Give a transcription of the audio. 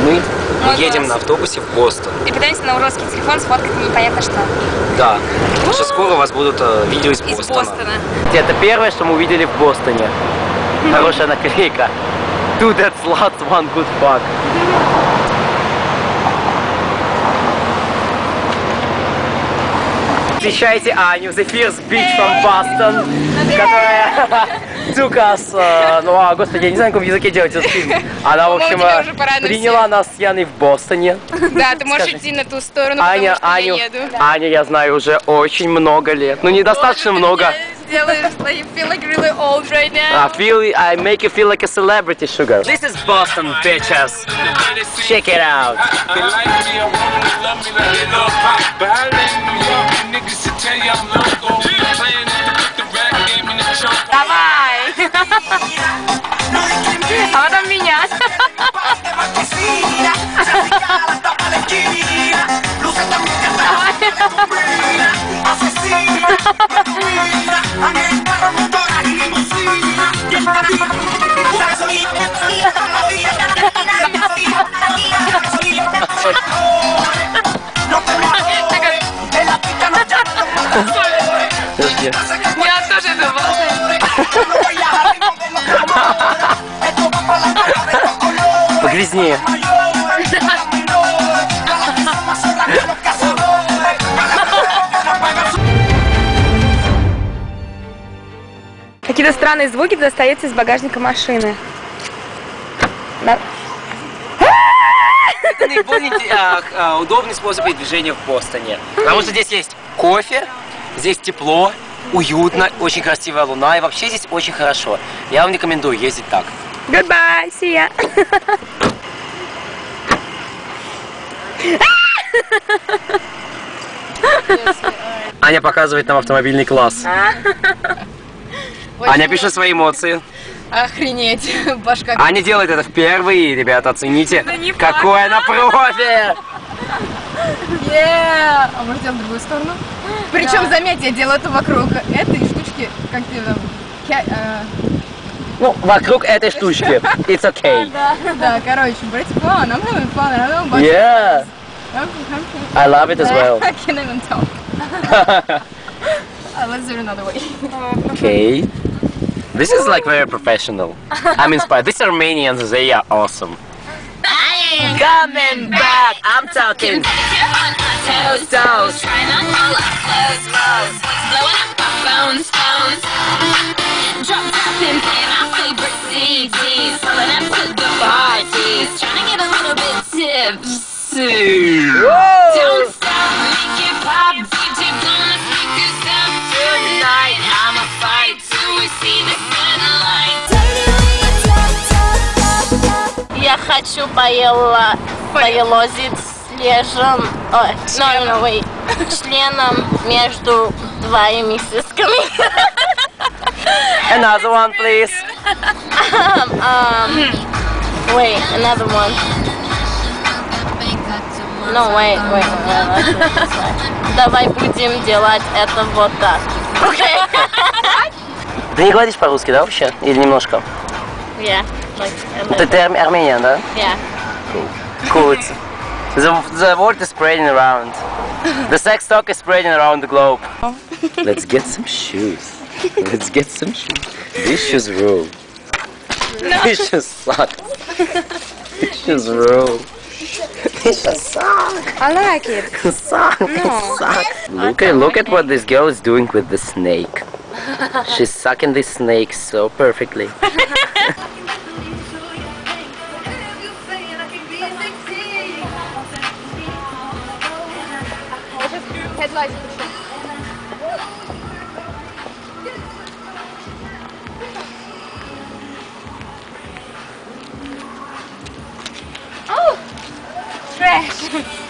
Мы Ну, едем на автобусе в Бостон. И пытаемся на уродский телефон сфоткать непонятно что. Да. Уже скоро у вас будут э, видео из Из Бостона. Бостона. Это первое, что мы увидели в Бостоне. Хорошая наклейка. Dude, that's lots one good fuck. Встречайте Аню, The First Beach from Boston, которая took us, э, ну, а, господи, я не знаю, на каком языке делать этот фильм. Она, в Ну, общем, э, приняла нас с Яной в Бостоне. Да, ты можешь идти на ту сторону, Аня, Аню. Аня, я знаю уже очень много лет. Ну, недостаточно много. Делаешь, like, you feel like really old right now. I feel I make you feel like a celebrity, sugar. This is Boston, bitches. Check it out. Я тоже думала. Погрязнее. Какие-то странные звуки достаются из багажника машины. Это наиболее а, а, удобный способ передвижения в Бостоне. Потому что здесь есть кофе, здесь тепло, уютно, очень красивая луна, и вообще здесь очень хорошо. Я вам рекомендую ездить так. Goodbye, see ya. Аня показывает нам автомобильный класс. Аня пишет свои эмоции. Охренеть, башка. Аня делает это впервые, ребята, оцените, Да не факт. какой она профи! Yeah! А может делать в другую сторону? Причем, заметь, я делаю это вокруг этой штучки, как ты там, э, Ну, вокруг этой штучки. It's okay. да, короче, брать fun, I'm having fun, I don't know, Yeah, I'm, I'm, I love it as well. I can't even talk. Uh, let's do it another way. Okay. This is like very professional. I'm inspired. These Armenians, they are awesome. Coming back, I'm talking. Toes, toes, trying on all our clothes, clothes. Blowing up our phones, phones. Drop dropping, playing our favorite CDs. Pulling up to the parties. Trying to get a little bit tipsy. Don't stop, make it pop. DJ gonna freak us out tonight. I'ma fight till we see the sunlight. Я хочу поела, поелозить С лежем, ой, no, no, wait, членом между двоими сиськами. Another one, please. um, wait, another one. No, wait, wait, wait, wait. Давай будем делать это вот так. Okay? Ты не говоришь по-русски, да, вообще? Или немножко? Yeah, like, Ты, ты арм- армян, да? yeah. Cool. It's- The, the word is spreading around. The sex talk is spreading around the globe. Let's get some shoes. Let's get some shoes. These shoes rule. These shoes suck. These shoes rule. These shoes suck. I like it. Suck. No. Suck. Look at look at what this girl is doing with the snake. She's sucking this snake so perfectly. headlights for sure. Oh! Trash!